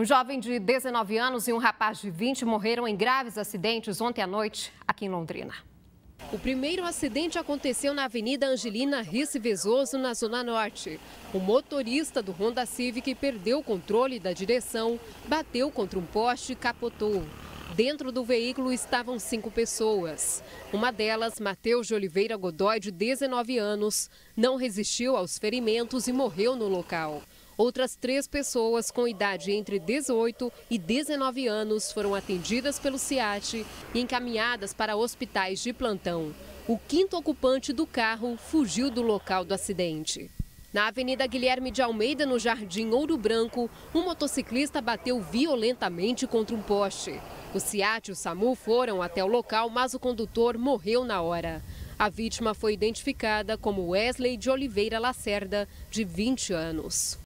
Um jovem de 19 anos e um rapaz de 20 morreram em graves acidentes ontem à noite aqui em Londrina. O primeiro acidente aconteceu na Avenida Angelina Risse Vezoso, na Zona Norte. O motorista do Honda Civic perdeu o controle da direção, bateu contra um poste e capotou. Dentro do veículo estavam cinco pessoas. Uma delas, Matheus de Oliveira Godoy, de 19 anos, não resistiu aos ferimentos e morreu no local. Outras três pessoas com idade entre 18 e 19 anos foram atendidas pelo CIAT e encaminhadas para hospitais de plantão. O quinto ocupante do carro fugiu do local do acidente. Na Avenida Guilherme de Almeida, no Jardim Ouro Branco, um motociclista bateu violentamente contra um poste. O CIAT e o SAMU foram até o local, mas o condutor morreu na hora. A vítima foi identificada como Wesley de Oliveira Lacerda, de 20 anos.